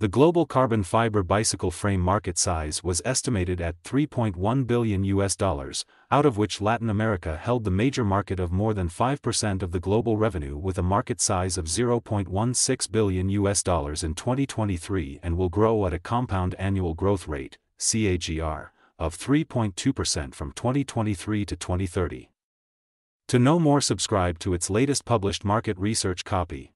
The global carbon fiber bicycle frame market size was estimated at 3.1 billion US dollars, out of which Latin America held the major market of more than 5% of the global revenue with a market size of 0.16 billion US dollars in 2023 and will grow at a compound annual growth rate, CAGR, of 3.2% from 2023 to 2030. To know more subscribe to its latest published market research copy.